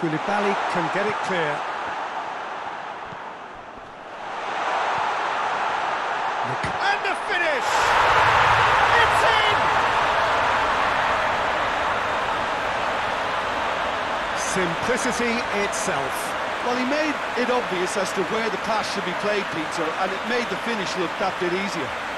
Koulibaly can get it clear. And the finish! It's in! Simplicity itself. Well, he made it obvious as to where the pass should be played, Peter, and it made the finish look that bit easier.